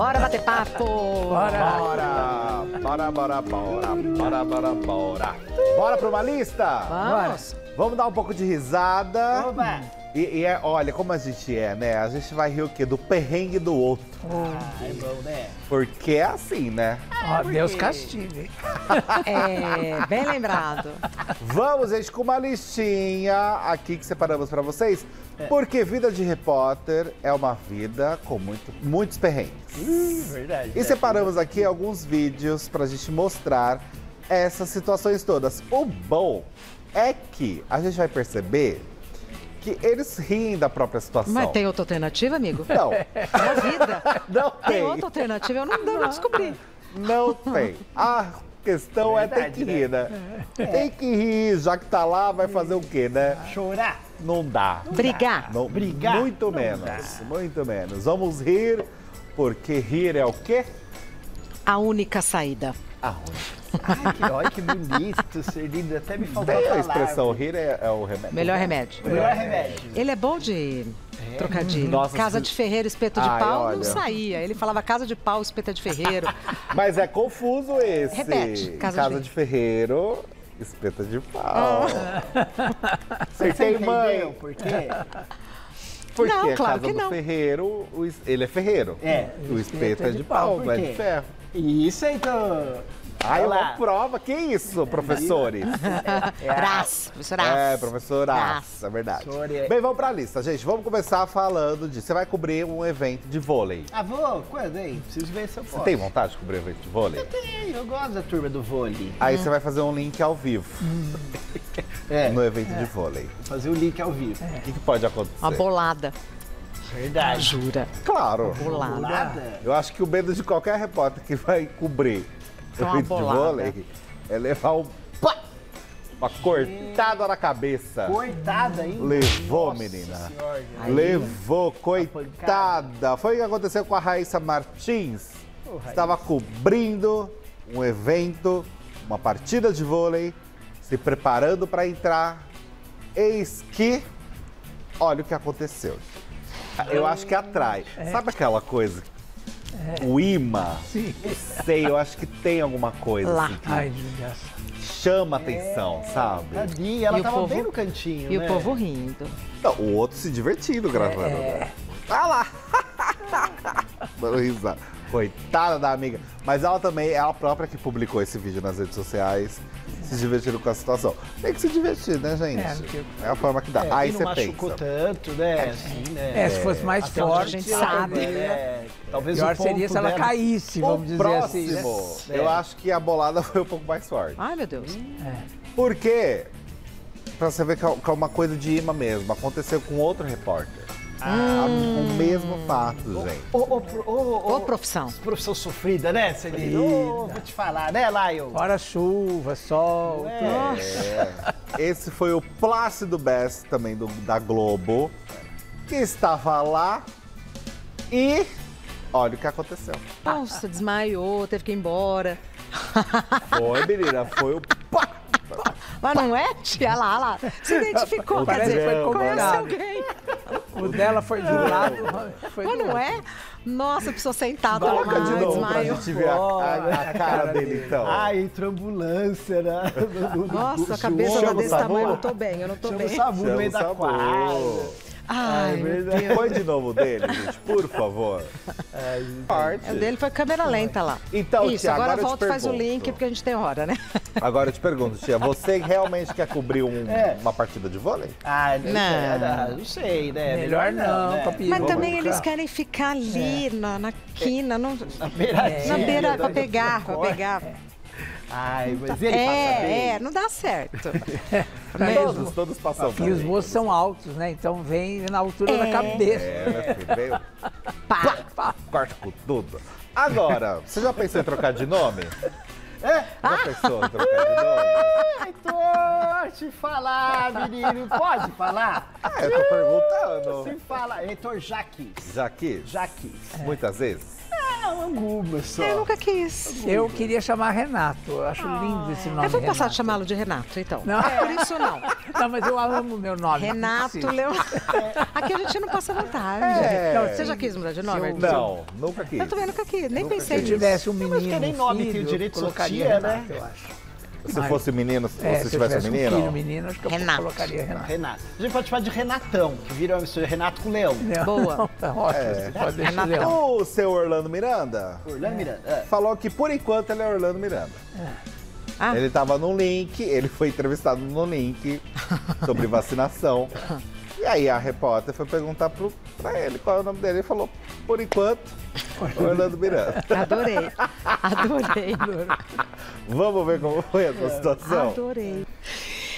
Bora bater papo! Bora! Bora, bora, bora, bora, bora, bora. Bora pra uma lista? Vamos! Vamos dar um pouco de risada. Oba! E, e é, olha como a gente é, né? A gente vai rir o quê? Do perrengue do outro. Ah, é bom, né? Porque é assim, né? Ó, por Deus quê? castigue. É, bem lembrado. Vamos, gente, com uma listinha aqui que separamos pra vocês. Porque vida de repórter é uma vida com muito, muitos perrengues. Hum, verdade. E separamos aqui alguns vídeos pra gente mostrar essas situações todas. O bom é que a gente vai perceber que eles riem da própria situação. Mas tem outra alternativa, amigo? Não, Na vida. não Tem tem. outra alternativa, eu não deu pra descobrir. Não tem. A questão é ter Verdade, que rir, né? Tem que rir, já que tá lá, vai fazer o quê, né? Chorar. Não dá. Brigar. Não, Brigar? Muito Não menos. dá. Muito menos. Vamos rir, porque rir é o quê? A única saída. Ai, que, olha que bonito, ser lindo. Até me faltou a palavra. expressão rir é, é o remédio. Melhor remédio. Melhor remédio. Ele é bom de trocadilho. Nossa, casa se- de ferreiro, espeto de Ai, pau, olha. não saía. Ele falava casa de pau, espeta de ferreiro. Mas é confuso esse. Repete, casa de de ferreiro, espeta de pau. Você Acertei, mãe. por quê? Porque Não, a claro casa que do não. ferreiro, o es- ele é ferreiro. É. O espeto é de pau, não é de ferro. Isso, então. Ai, Olha uma lá. prova. Que isso, professores? Ras, professor Ras. É, professor Ras. É verdade. É- Bem, vamos pra lista, gente. Vamos começar falando de... Você vai cobrir um evento de vôlei. Ah, vou? Quando, hein? Preciso ver se eu Você posso. tem vontade de cobrir um evento de vôlei? Tem, eu gosto da turma do vôlei. Aí você vai fazer um link ao vivo É, no evento de vôlei. fazer o link ao vivo. O que, que pode acontecer? Uma bolada. Verdade. Jura. Claro. Bolada. Eu acho que o medo de qualquer repórter que vai cobrir É uma bolada. vôlei é levar um pá, uma cortada na cabeça. Cortada, hein? Levou, Nossa menina. senhora. Levou, coitada. Foi o que aconteceu com a Raíssa Martins. Ô, Raíssa. Estava cobrindo um evento, uma partida de vôlei, se preparando para entrar. Eis que, olha o que aconteceu. Eu acho que atrai. Sabe aquela coisa? O imã. Sim. Sei, eu acho que tem alguma coisa Lá. assim, que Ai, chama atenção, sabe? Tadinha, ela E o tava povo- bem no cantinho, E né? o povo rindo. Não, o outro se divertindo gravando. né? Olha lá! Dando risada. Coitada da amiga. Mas ela também, ela própria que publicou esse vídeo nas redes sociais, se divertindo com a situação. Tem que se divertir, né, gente? É, porque- É a forma que dá. É, Aí você não machucou pensa. tanto, né? Assim, né? É, se fosse mais Até forte, a gente sabe. pegou, né? Talvez pior o ponto seria se ela dela- caísse, O vamos dizer próximo, assim, né? eu É. acho que a bolada foi um pouco mais forte. Ai, meu Deus. Porque, pra você ver que é que é uma coisa de imã mesmo, aconteceu com outro repórter. Ah. O mesmo fato, gente. Ô, ô, ô, Ô, profissão. Profissão sofrida, né, Celina? Vou te falar, né, Lion? Hora chuva, sol. tudo. É. Esse foi o Plácido Best, também do, da Globo, que estava lá e olha o que aconteceu. Nossa, desmaiou, teve que ir embora. Foi, menina, foi o pá! Mas não é, tia? Olha lá, olha lá. Se identificou, quer Parece dizer, foi conhece alguém. O dela foi de um lado, foi Mas não outro. é? Nossa, a pessoa sentada lá, Coloca de novo pra gente ver a, a- a cara dele, então. Ai, entrou ambulância, né? No- no- Nossa, no a cabeça tá o desse tamanho, eu não tô bem, eu não tô Chama o bem. SAMU no Chama meio o da SAMU. quadra. Ai. Deus. Põe de novo dele, gente, por favor. Parte. O dele foi câmera lenta lá. Então, Isso, tia, agora, agora volta e faz o link, porque a gente tem hora, né? Agora eu te pergunto, tia, você realmente quer cobrir um- É. uma partida de vôlei? Ah, não, Não. não. não sei, né? Melhor não, né? papi. Mas também eles querem ficar ali na, na quina, não- Na beiradinha. na beira, né? pra pegar, pra pegar. Ai, mas ele passa É, bem. é, não dá certo. Todos, todos passam E os moços são altos, né? Então vem na altura da É. cabeça. É, meu filho, veio, Pá. pá, corta com tudo. Agora, você já pensou em trocar de nome? É? Já pensou em trocar de nome? Heitor, te falar, menino. Pode falar? Ah, eu tô perguntando. Se fala. Heitor Jaques. Já quis? Jaques. Muitas vezes? É, algumas só. Eu nunca quis. Eu queria chamar Renato. Eu acho lindo esse nome. Eu vou passar Renato. de chamá-lo de Renato, então. Não. Por isso não. Não, mas eu amo meu nome. Renato Sim. Leão. Aqui a gente não passa vontade. É. Não, Você já quis mudar de nome? Arthur? Não, nunca quis. Eu também nunca quis, nem Nunca pensei Se quis. nisso. tivesse um mas menino, que nem nome filho, tem o direito eu de colocaria tia, Renato, né? eu acho. Se fosse menino, se É, você se tivesse eu tivesse um menino. filho menino, acho que eu Renato. colocaria Renato. Renato. A gente pode chamar de Renatão, que vira uma mistura Renato com Leão. Não, Boa. não, tá ótimo, É. você pode deixar Renatão. Leão. O seu Orlando Miranda Orlando Miranda. É. falou que por enquanto ele é Orlando Miranda. Ah. Ele tava no link, ele foi entrevistado no link sobre vacinação. E aí a repórter foi perguntar pro, pra ele qual é o nome dele. Ele falou, por enquanto, Orlando Miranda. Adorei. Adorei. Vamos ver como foi essa situação? Adorei.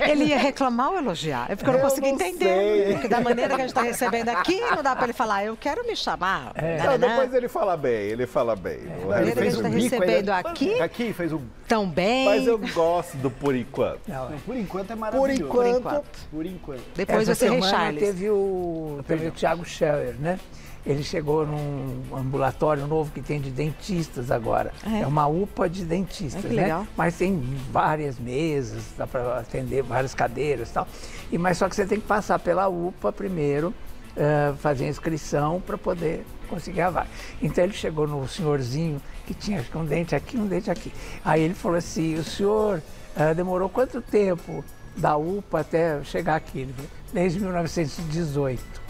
Ele ia reclamar ou elogiar? É porque eu não Eu consegui não entender. sei. Porque da maneira que a gente está recebendo aqui, não dá para ele falar, eu quero me chamar. Não, Nananã. depois ele fala bem, ele fala bem. O Da maneira que a gente está um recebendo né? aqui, Aqui fez um. tão bem. Mas eu gosto do por enquanto. Não, Por enquanto é Por maravilhoso. enquanto, Por enquanto. Depois Essa vai ser Rei semana Charles. teve o, teve o Thiago Scheller, né? Ele chegou num ambulatório novo que tem de dentistas agora. É. É, uma UPA de dentistas, que né? Mas tem várias mesas, dá para atender várias cadeiras e tal. E, mas só que você tem que passar pela UPA primeiro, eh, fazer a inscrição para poder conseguir a vaga. Então ele chegou no senhorzinho que tinha um dente aqui, um dente aqui. Aí ele falou assim, o senhor eh, demorou quanto tempo da UPA até chegar aqui? Ele falou, desde 1918.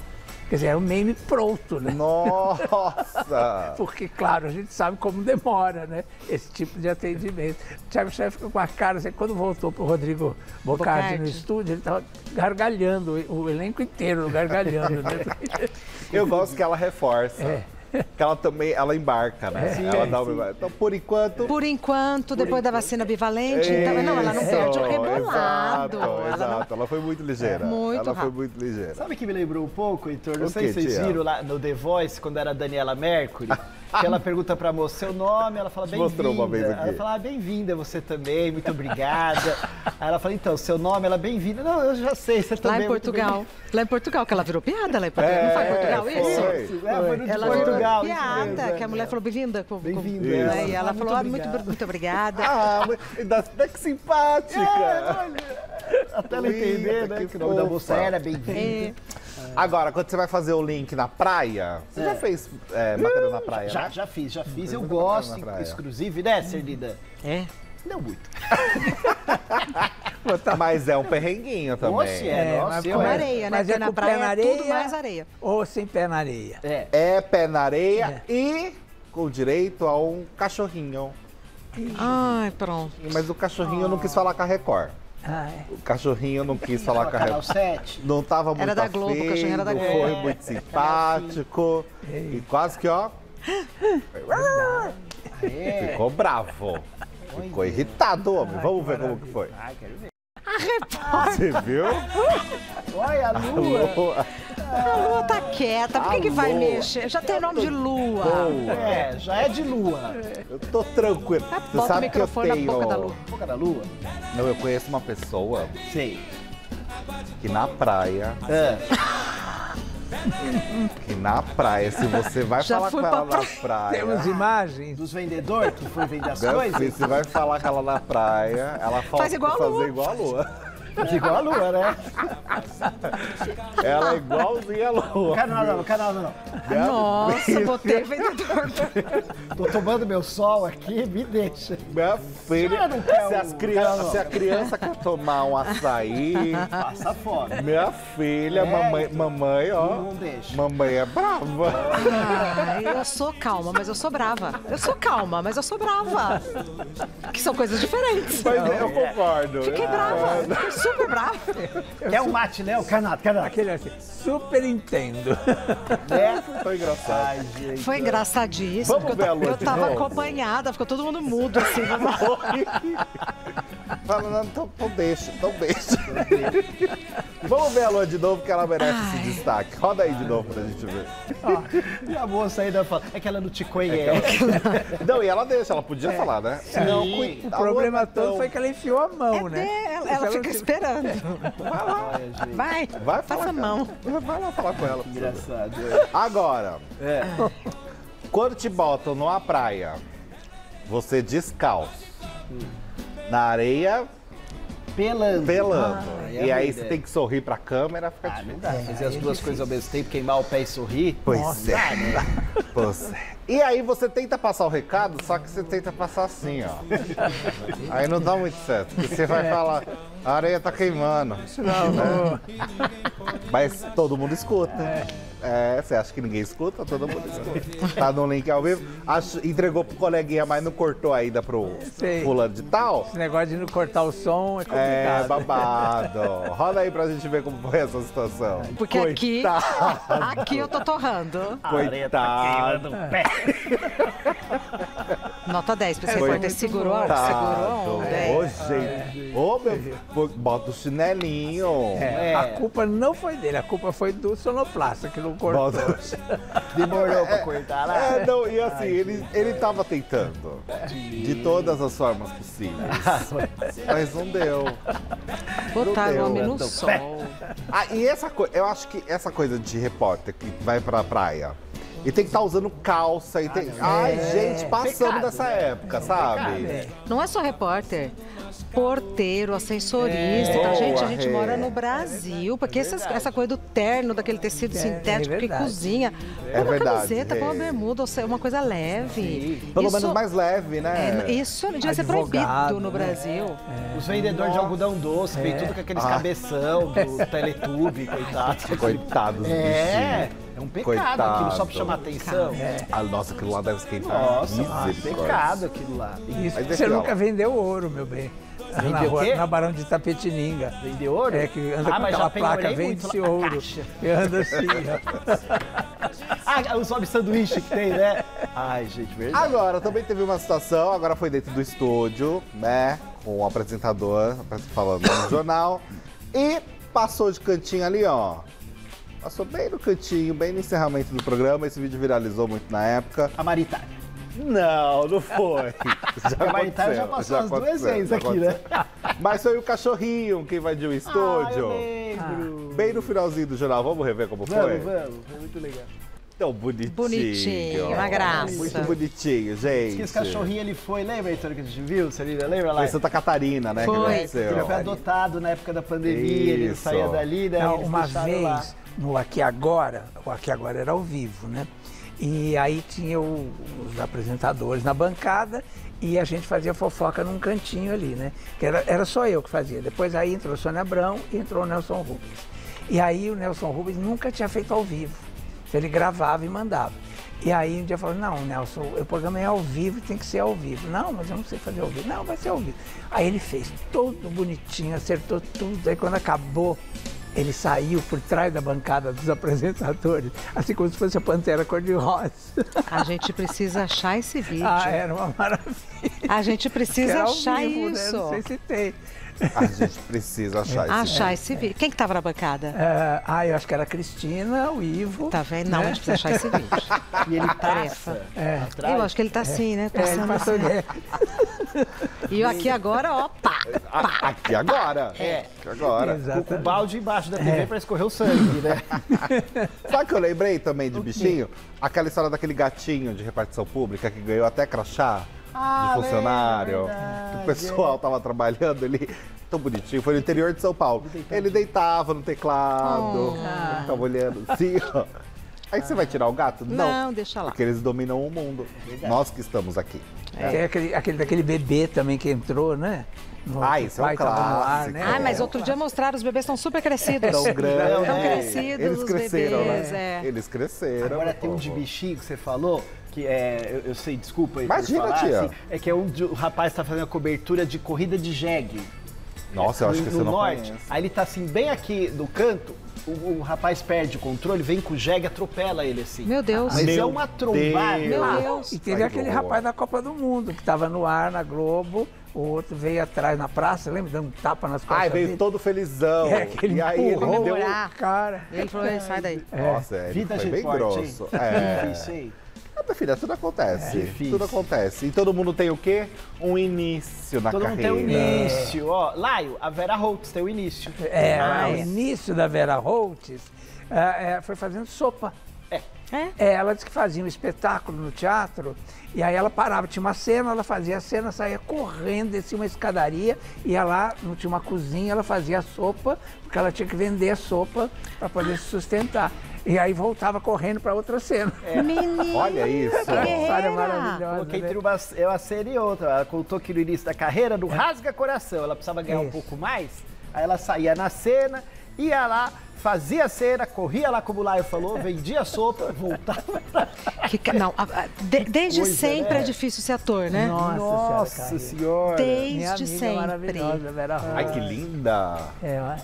Quer dizer, era um meme pronto, né? nossa! Porque, claro, a gente sabe como demora, né? Esse tipo de atendimento. O Thiago Chefe ficou com a cara, assim, quando voltou para o Rodrigo Bocardi, no Bocardi. estúdio, ele estava gargalhando, o elenco inteiro gargalhando, né? Eu gosto que ela reforça. É. Que ela também, ela embarca, né? Sim, ela é, dá uma... Então, por enquanto... Por enquanto, depois da vacina bivalente, então, não, ela não perde o rebolado. Exato, ela não exato. Ela foi muito ligeira. Muito ela foi rápido. muito ligeira. Sabe o que me lembrou um pouco, Heitor? Não O sei se vocês tia? viram lá no The Voice, quando era a Daniela Mercury, que ela pergunta pra moça seu nome, ela fala bem-vinda. Ela fala, ah, bem-vinda você também, muito obrigada. Aí ela fala, então, seu nome, ela bem-vinda. Não, eu já sei, você Lá também. em é muito Portugal. Lá em Portugal, que ela virou piada lá em Portugal. não foi em Portugal foi. isso? bem-vinda. É, foi no Ela Portugal. virou piada, mesmo, que a é. mulher falou bem-vinda. Bem-vinda, E ela falou, falou, ah, muito muito, obrigada. muito obrigada. Ah, mas ainda que simpática! Até ela entender, né? que Que o nome da moça era bem-vinda. É, Agora, quando você vai fazer o link na praia, você já fez é, matéria na praia, Já, né? já fiz, já fiz. Eu Você gosto, na praia. exclusive, né, Cernida? é. Não muito. Mas é um perrenguinho também. Oxe, é, É, nossa, eu Com é? areia, né? Mas Porque é na com pé praia na é tudo areia? mais areia. Ou sem pé na areia. É. É pé na areia e com direito a um cachorrinho. Ai, pronto. Mas o cachorrinho não quis falar com a Record. É. O cachorrinho não quis falar com a. 7. Não tava muito Era da Globo, o afim, cachorrinho era da Globo. foi É. muito simpático. E quase que, ó, É. ficou bravo. Ficou irritado, homem. Vamos ver como que foi. Ai, quero ver. Você viu? Olha a lua. Boa. A lua tá quieta, por que, que vai mexer? Já tem nome de lua. Boa. É, já é de lua. Eu tô tranquilo. Você Bota o sabe que eu microfone na tenho... boca da lua. Boca da lua? Não, eu conheço uma pessoa Sei. que na praia, Ah, que na praia, se você vai Já falar fui com ela pra na praia, Temos imagens. dos vendedores que foi vender as coisas? filho, você vai falar com ela na praia, ela fala Faz igual a fazer lua. igual a lua. Igual a lua, né? Ela é igualzinha a lua. Canal não, canal não. Minha Nossa, filha- botei vendedor. Tô tomando meu sol aqui, me deixa. Minha filha, não se, o as crianças, canal? se a criança quer tomar um açaí, Passa fome. minha filha, É, mamãe, então. mamãe, ó. Não deixa. Mamãe é brava. Ai, eu sou calma, mas eu sou brava. Eu sou calma, mas eu sou brava. Que são coisas diferentes. Mas eu concordo. Fiquei brava, concordo. fiquei super brava. Quer um mate, né? O canato, canato. Aquele assim, super entendo. Né? Foi engraçado. Ai, gente. Foi engraçadíssimo. Vamos porque ver a eu, lua ta- eu tava novo? acompanhada, ficou todo mundo mudo assim. Fala, não, então, então deixa, então deixa. Vamos ver a lua de novo, que ela merece esse destaque. Roda aí de novo pra gente ver. E a moça ainda fala, é que ela não te É conhece. Não, e ela deixa, ela podia falar, né? Não, cui- O problema não é todo tão- foi que ela enfiou a mão, É, né? ela, ela Se fica não- esperando. Ai, gente, Vai, Vai falar passa a com ela. mão. Vai lá falar com ela. engraçado. Agora, É. Quando te botam numa praia, você descalço. Na areia, Pelando. pelando. Ah, e é aí boa você tem que sorrir pra câmera, fica Ah, difícil. não dá. Fazer as duas coisas ao mesmo tempo, queimar o pé e sorrir. Pois Nossa, é. né? Pois é. E aí você tenta passar o recado, só que você tenta passar assim, ó. Aí não dá muito certo. Porque você vai falar, a areia tá queimando. Né? Mas todo mundo escuta. É, você acha que ninguém escuta? Todo mundo escuta. Tá no link ao vivo. Acho- entregou pro coleguinha, mas não cortou ainda pro Sei. fulano de tal. Esse negócio de não cortar o som é É, complicado. babado. Roda aí pra gente ver como foi essa situação. Porque aqui, Coitado. aqui eu tô torrando. Coitado. Nota 10 pra esse Foi repórter. Segurou, segurou um Ô, 10. gente. Ô, meu. Bota o chinelinho. É, É. A culpa não foi dele, a culpa foi do sonoplasta que não cortou. Bota... Demorou pra cortar lá. É, não, e assim, ele, ele tava tentando. De todas as formas possíveis. Mas não deu. Botaram o homem no então. sol. Ah, e essa coisa, eu acho que essa coisa de repórter que vai pra praia e tem que estar usando calça e tem. Ai, gente, passamos Pecado, dessa né? época, sabe? Não é só repórter. Porteiro, ascensorista. É. Então, gente, a gente mora no Brasil. Porque essas- essa coisa do terno, daquele tecido É, sintético é que cozinha. É uma verdade, camiseta com uma bermuda, ou seja, uma coisa leve. Pelo Isso- menos mais leve, né? é, isso devia ser proibido no né? Brasil. Os vendedores de algodão doce, vem tudo com aqueles Ah. cabeção do Teletube, coitado. Coitados dos É. é um pecado Coitado. aquilo só pra chamar atenção. Ah, nossa, aquilo lá deve esquentar. Nossa, Misericórdia. pecado aquilo lá. Isso, você nunca lá. vendeu ouro, meu bem. na, Vendeu o rua- quê? na Barão de Tapetininga. Vender ouro? É, que anda ah, com mas aquela placa, vende-se ouro. E anda assim, ó. Ah, os homens sanduíche que tem, né? Ai, gente, verdade. Agora, também teve uma situação, agora foi dentro do estúdio, né? Com o apresentador falando no jornal. E passou de cantinho ali, ó. Passou bem no cantinho, bem no encerramento do programa. Esse vídeo viralizou muito na época. A Maritária. Não, não foi. Já A Maritária já passou as duas vezes já aqui, né? Mas foi o cachorrinho que invadiu o Ah, estúdio. eu lembro. Bem no finalzinho do jornal. Vamos rever como foi? Vamos, vamos. Foi muito legal. Tão bonitinho. Bonitinho, uma graça. Muito bonitinho, gente. Que esse cachorrinho ele foi, lembra, Heitor, que a gente viu? Você lembra lá? Foi em Santa Catarina, né? Foi. Que Ele foi adotado na época da pandemia, ele Isso. saía dali, né? Não, uma vez, lá. No Aqui Agora, o Aqui Agora era ao vivo, né? E aí tinha o- os apresentadores na bancada e a gente fazia fofoca num cantinho ali, né? Que era, era só eu que fazia. Depois aí entrou Sônia Abrão e entrou o Nelson Rubens. E aí o Nelson Rubens nunca tinha feito ao vivo. Ele gravava e mandava. E aí um dia falou, não, Nelson, o programa é ao vivo, tem que ser ao vivo. Não, mas eu não sei fazer ao vivo. Não, vai ser ao vivo. Aí ele fez todo bonitinho, acertou tudo. Aí quando acabou, ele saiu por trás da bancada dos apresentadores, assim como se fosse a Pantera Cor-de-Rosa. A gente precisa achar esse vídeo. Ah, era uma maravilha. A gente precisa achar vivo, isso. Né? Não sei se tem. A gente precisa achar isso. Achar esse vídeo. Quem que tava na bancada? É, ah, eu acho que era a Cristina, o Ivo. Tá vendo? Não, a né? gente precisa achar esse vídeo. E ele Tarefa. passa É. atrás. Eu acho que ele tá assim, né? É, ele Passando passou assim. E aqui agora, ó, pá. A- Aqui agora. É. Aqui agora. Com o Exatamente. balde embaixo da TV pra escorrer o sangue, né? Sabe o que eu lembrei também de bichinho? Aquela história daquele gatinho de repartição pública que ganhou até crachá Ah, de funcionário. que o pessoal tava trabalhando ali. Tão bonitinho, foi no interior de São Paulo. Ele deitava no teclado, ficava olhando assim, ó. Aí você vai tirar o gato? Não, deixa lá. Porque eles dominam o mundo. Nós que estamos aqui. Tem aquele, aquele daquele bebê também que entrou, né? No- Ah, isso é um no ar, clássico. né? Ah, mas É. outro dia mostraram, os bebês estão super crescidos. Tão grandes. Tão né? crescidos Eles os cresceram, bebês, né? é. Eles cresceram. Agora tem um de bichinho que você falou, que é, eu, eu sei, desculpa Imagina, falar, tia. assim, é que é um de- o rapaz tá fazendo a cobertura de corrida de jegue. Nossa, eu acho no, que no você não norte. conhece. Aí ele tá assim, bem aqui no canto, o, o rapaz perde o controle, vem com o jegue e atropela ele assim. Meu Deus. Mas é Meu uma trombada. Deus. Meu Deus. E teve Ai, aquele que horror. rapaz da Copa do Mundo, que estava no ar na Globo, o outro veio atrás na praça, lembra? Dando um tapa nas costas Ai, veio dele. todo felizão. É, que ele e aí ele me deu. um- Comemorar. Cara, Ele falou, "Ei, sai daí. Nossa, é, ele Vida foi bem forte, grosso. hein? É. Difícil, hein? Ah, minha filha, tudo acontece. É difícil. tudo acontece. E todo mundo tem o quê? Um início na Todo mundo tem carreira. um início. Ó, Laio, a Vera Holtz tem o início. é, Ah, o início da Vera Holtz é, é, foi fazendo sopa. É. É? É, ela disse que fazia um espetáculo no teatro e aí ela parava, tinha uma cena, ela fazia a cena, saía correndo, descia uma escadaria, ia lá, não tinha uma cozinha, ela fazia a sopa, porque ela tinha que vender a sopa para poder se sustentar. E aí voltava correndo para outra cena. Menina, Olha isso. guerreira. maravilhosa. Coloquei né? entre uma, é uma cena e outra. Ela contou que no início da carreira, no Rasga Coração, ela precisava ganhar um Isso. pouco mais. Aí ela saía na cena, ia lá, fazia a cena, corria lá, como o Laio falou, vendia a sopa, voltava pra Que não, a- a- de- desde coisa, sempre né? é difícil ser ator, né? Nossa, Nossa senhora, senhora. Desde sempre. Ai, que linda. É, ó,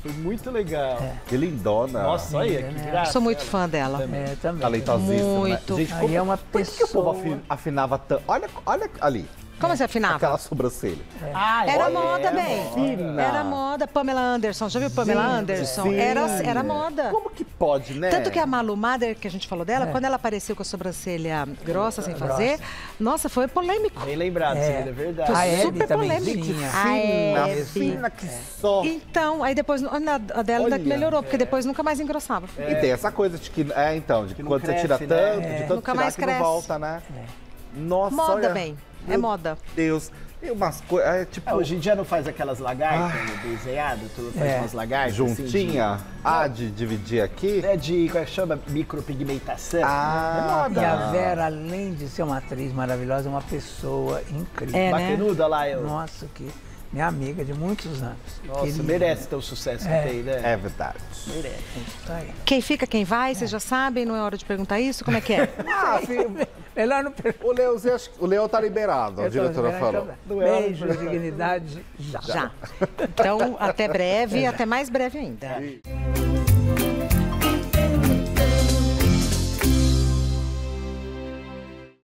Foi muito legal. Que lindona. Nossa, olha que né? graça. Sou muito fã dela. é, também. Talentosíssima. Muito. Né? Gente, Aí como, é uma por que que o povo pessoa- afi- afinava tanto? Olha, olha ali. Como você afinava? Aquela sobrancelha. Ah, Era olha, moda, bem. fina. Era moda. Pamela Anderson. Já viu Pamela Anderson? sim. Era, era moda. Como que pode, né? Tanto que a Malu Mader, que a gente falou dela, quando ela apareceu com a sobrancelha grossa, sem fazer, nossa, foi polêmico. Bem lembrado, É. É verdade. A Hebe super polêmico. tinha. A Fina, Hebe. fina que só. Então, aí depois, na, a dela ainda melhorou, porque depois nunca mais engrossava. E tem essa coisa de que, é então, de que, quando você cresce, tira né? tanto, É. de tanto Nunca tirar mais que cresce. não volta, né? Nossa, Moda, olha. bem. É Meu moda. Deus. Tem umas coisas, é tipo, Ah, hoje em dia não faz aquelas lagartas né, desenhadas, tu faz É. umas lagartas assim, juntinha. ah, de dividir aqui. de, é de, como é que chama? Micropigmentação. Ah, é E moda. a Vera, além de ser uma atriz maravilhosa, é uma pessoa incrível. É, né? Bacanuda lá, eu. Nossa, que minha amiga de muitos anos. Nossa, Querida. merece ter o sucesso É. que tem, né? É verdade. Merece. Aí. Quem fica, quem vai, vocês já sabem, não é hora de perguntar isso? Como é que é? Ah, filho, Melhor não perguntar. o Leo, o Leo tá liberado, a diretora falou. Beijo, dignidade, já. Já. Então, até breve, até mais breve ainda.